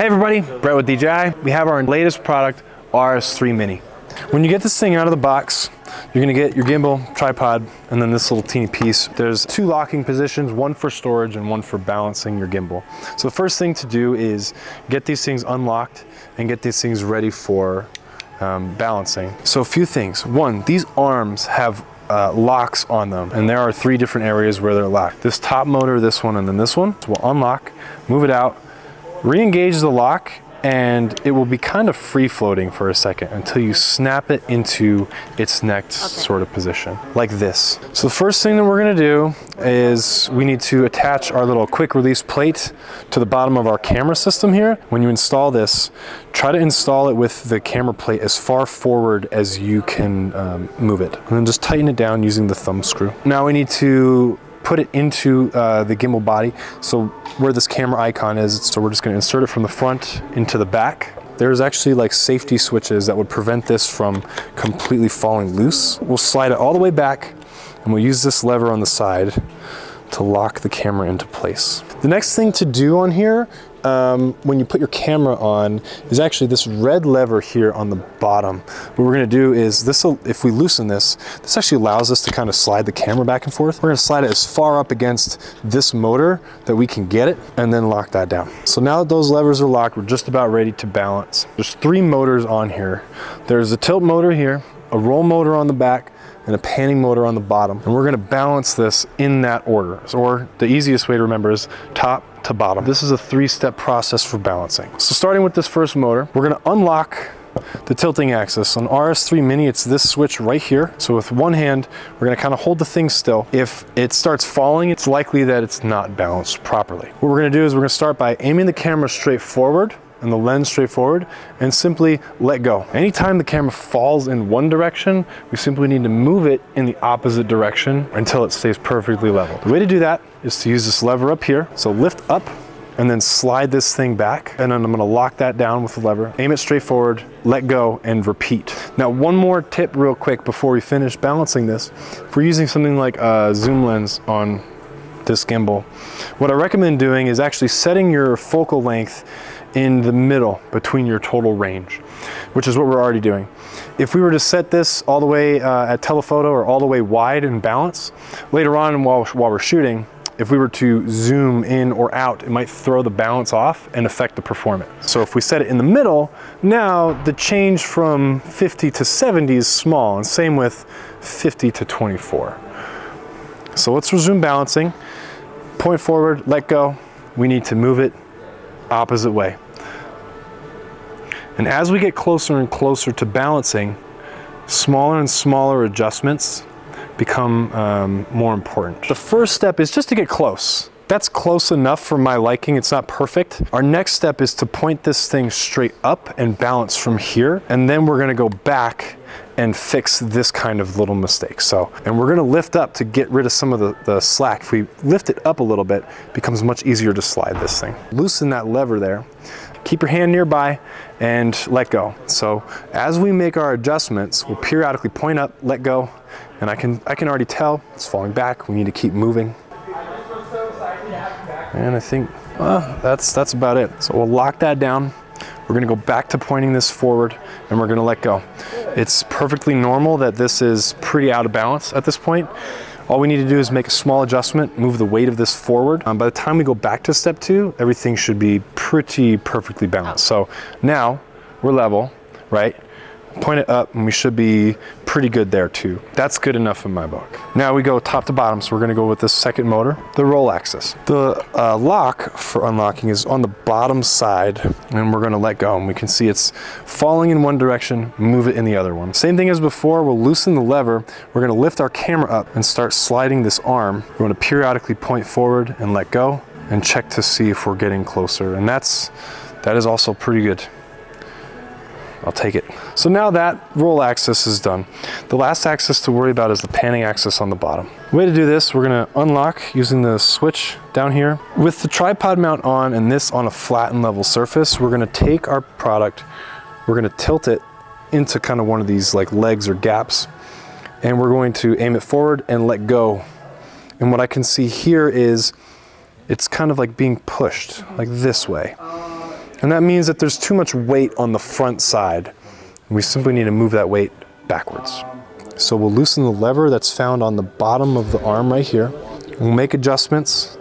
Hey everybody, Brett with DJI. We have our latest product, RS3 Mini. When you get this thing out of the box, you're gonna get your gimbal, tripod, and then this little teeny piece. There's two locking positions, one for storage and one for balancing your gimbal. So the first thing to do is get these things unlocked and get these things ready for um, balancing. So a few things. One, these arms have uh, locks on them and there are three different areas where they're locked. This top motor, this one, and then this one. So we'll unlock, move it out, re-engage the lock and it will be kind of free floating for a second until you snap it into its next okay. sort of position, like this. So the first thing that we're gonna do is we need to attach our little quick release plate to the bottom of our camera system here. When you install this, try to install it with the camera plate as far forward as you can um, move it. And then just tighten it down using the thumb screw. Now we need to put it into uh, the gimbal body. So where this camera icon is, so we're just gonna insert it from the front into the back. There's actually like safety switches that would prevent this from completely falling loose. We'll slide it all the way back and we'll use this lever on the side to lock the camera into place. The next thing to do on here um, when you put your camera on is actually this red lever here on the bottom. What we're gonna do is this, if we loosen this, this actually allows us to kind of slide the camera back and forth. We're gonna slide it as far up against this motor that we can get it and then lock that down. So now that those levers are locked, we're just about ready to balance. There's three motors on here. There's a tilt motor here, a roll motor on the back, and a panning motor on the bottom. And we're gonna balance this in that order. Or the easiest way to remember is top to bottom. This is a three-step process for balancing. So starting with this first motor, we're gonna unlock the tilting axis. On RS3 Mini, it's this switch right here. So with one hand, we're gonna kind of hold the thing still. If it starts falling, it's likely that it's not balanced properly. What we're gonna do is we're gonna start by aiming the camera straight forward and the lens straight forward and simply let go. Anytime the camera falls in one direction, we simply need to move it in the opposite direction until it stays perfectly level. The way to do that is to use this lever up here. So lift up and then slide this thing back. And then I'm gonna lock that down with the lever, aim it straight forward, let go, and repeat. Now, one more tip real quick before we finish balancing this. If we're using something like a zoom lens on this gimbal, what I recommend doing is actually setting your focal length in the middle between your total range, which is what we're already doing. If we were to set this all the way uh, at telephoto or all the way wide and balance, later on while, while we're shooting, if we were to zoom in or out, it might throw the balance off and affect the performance. So if we set it in the middle, now the change from 50 to 70 is small, and same with 50 to 24. So let's resume balancing. Point forward, let go. We need to move it opposite way. And as we get closer and closer to balancing, smaller and smaller adjustments become um, more important. The first step is just to get close. That's close enough for my liking. It's not perfect. Our next step is to point this thing straight up and balance from here. And then we're gonna go back and fix this kind of little mistake. So, and we're gonna lift up to get rid of some of the, the slack. If we lift it up a little bit, it becomes much easier to slide this thing. Loosen that lever there. Keep your hand nearby and let go. So as we make our adjustments, we'll periodically point up, let go, and I can, I can already tell it's falling back. We need to keep moving. And I think, well, that's, that's about it. So we'll lock that down. We're gonna go back to pointing this forward and we're gonna let go. It's perfectly normal that this is pretty out of balance at this point. All we need to do is make a small adjustment, move the weight of this forward. Um, by the time we go back to step two, everything should be pretty perfectly balanced. So now we're level, right? Point it up and we should be pretty good there too. That's good enough in my book. Now we go top to bottom, so we're gonna go with this second motor, the roll axis. The uh, lock for unlocking is on the bottom side and we're gonna let go and we can see it's falling in one direction, move it in the other one. Same thing as before, we'll loosen the lever, we're gonna lift our camera up and start sliding this arm. We're gonna periodically point forward and let go and check to see if we're getting closer. And that's, that is also pretty good. I'll take it. So now that roll axis is done. The last axis to worry about is the panning axis on the bottom. Way to do this, we're gonna unlock using the switch down here. With the tripod mount on and this on a flat and level surface, we're gonna take our product, we're gonna tilt it into kind of one of these like legs or gaps, and we're going to aim it forward and let go. And what I can see here is it's kind of like being pushed like this way. And that means that there's too much weight on the front side. We simply need to move that weight backwards. So we'll loosen the lever that's found on the bottom of the arm right here. We'll make adjustments.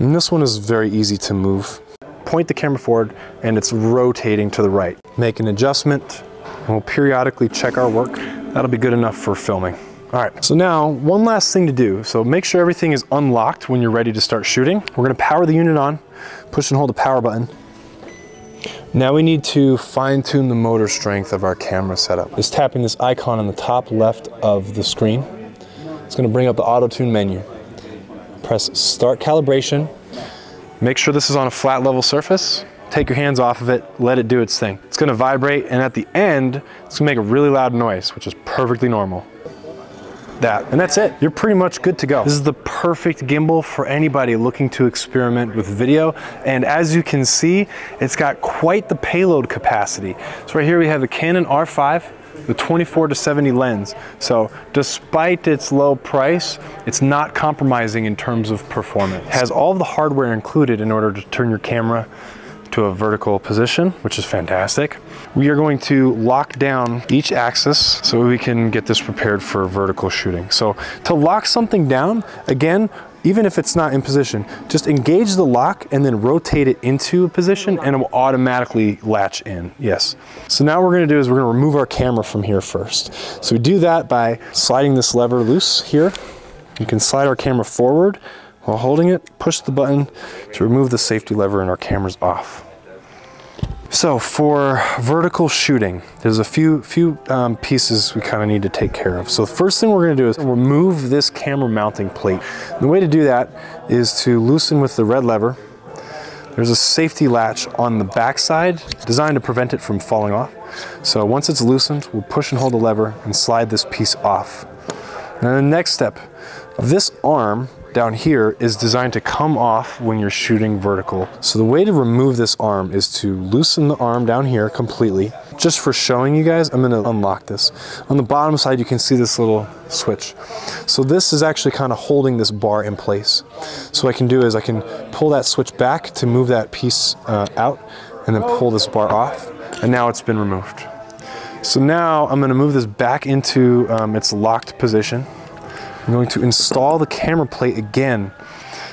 And this one is very easy to move. Point the camera forward and it's rotating to the right. Make an adjustment and we'll periodically check our work. That'll be good enough for filming. All right, so now one last thing to do. So make sure everything is unlocked when you're ready to start shooting. We're gonna power the unit on, push and hold the power button. Now we need to fine tune the motor strength of our camera setup. Just tapping this icon on the top left of the screen. It's gonna bring up the auto tune menu. Press start calibration. Make sure this is on a flat level surface. Take your hands off of it, let it do its thing. It's gonna vibrate and at the end, it's gonna make a really loud noise, which is perfectly normal that. And that's it. You're pretty much good to go. This is the perfect gimbal for anybody looking to experiment with video. And as you can see, it's got quite the payload capacity. So right here we have the Canon R5 the 24 to 70 lens. So despite its low price, it's not compromising in terms of performance. It has all the hardware included in order to turn your camera to a vertical position, which is fantastic. We are going to lock down each axis so we can get this prepared for vertical shooting. So to lock something down, again, even if it's not in position, just engage the lock and then rotate it into a position and it will automatically latch in, yes. So now what we're gonna do is we're gonna remove our camera from here first. So we do that by sliding this lever loose here. You can slide our camera forward while holding it, push the button to remove the safety lever and our camera's off. So for vertical shooting, there's a few few um, pieces we kind of need to take care of. So the first thing we're gonna do is remove this camera mounting plate. And the way to do that is to loosen with the red lever. There's a safety latch on the back side designed to prevent it from falling off. So once it's loosened, we'll push and hold the lever and slide this piece off. And the next step, this arm down here is designed to come off when you're shooting vertical. So the way to remove this arm is to loosen the arm down here completely. Just for showing you guys, I'm gonna unlock this. On the bottom side, you can see this little switch. So this is actually kind of holding this bar in place. So what I can do is I can pull that switch back to move that piece uh, out and then pull this bar off. And now it's been removed. So now I'm gonna move this back into um, its locked position. I'm going to install the camera plate again.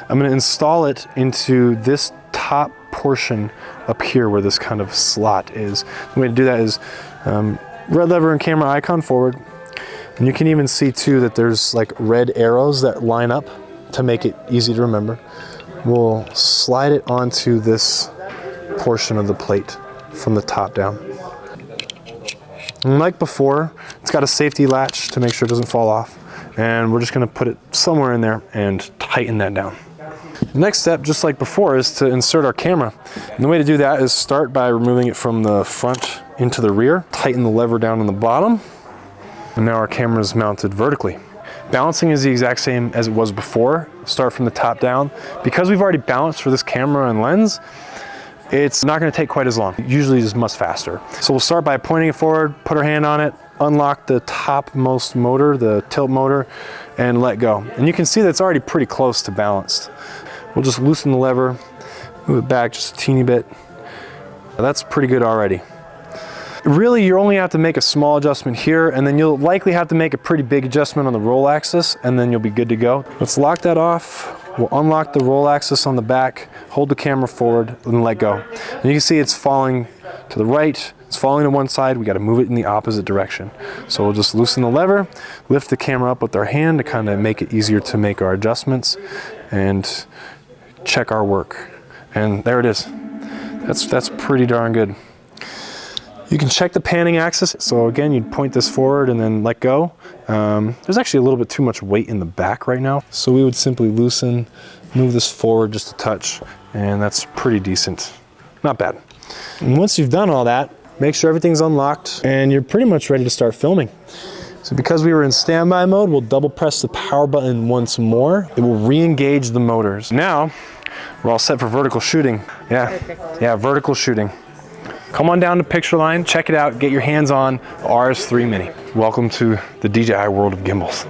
I'm going to install it into this top portion up here where this kind of slot is. The way to do that is um, red lever and camera icon forward. And you can even see too that there's like red arrows that line up to make it easy to remember. We'll slide it onto this portion of the plate from the top down. And like before, it's got a safety latch to make sure it doesn't fall off and we're just gonna put it somewhere in there and tighten that down. The next step, just like before, is to insert our camera. And the way to do that is start by removing it from the front into the rear, tighten the lever down on the bottom, and now our camera is mounted vertically. Balancing is the exact same as it was before. Start from the top down. Because we've already balanced for this camera and lens, it's not gonna take quite as long. Usually just much faster. So we'll start by pointing it forward, put our hand on it, unlock the topmost motor, the tilt motor, and let go. And you can see that it's already pretty close to balanced. We'll just loosen the lever, move it back just a teeny bit. That's pretty good already. Really, you only have to make a small adjustment here, and then you'll likely have to make a pretty big adjustment on the roll axis, and then you'll be good to go. Let's lock that off. We'll unlock the roll axis on the back, hold the camera forward, and let go. And you can see it's falling to the right, it's falling to one side, we gotta move it in the opposite direction. So we'll just loosen the lever, lift the camera up with our hand to kind of make it easier to make our adjustments and check our work. And there it is. That's, that's pretty darn good. You can check the panning axis. So again, you'd point this forward and then let go. Um, there's actually a little bit too much weight in the back right now. So we would simply loosen, move this forward just a touch, and that's pretty decent. Not bad. And once you've done all that, make sure everything's unlocked and you're pretty much ready to start filming. So because we were in standby mode, we'll double press the power button once more. It will re-engage the motors. Now, we're all set for vertical shooting. Yeah, yeah, vertical shooting. Come on down to Pictureline, check it out, get your hands on RS3 Mini. Welcome to the DJI world of gimbals.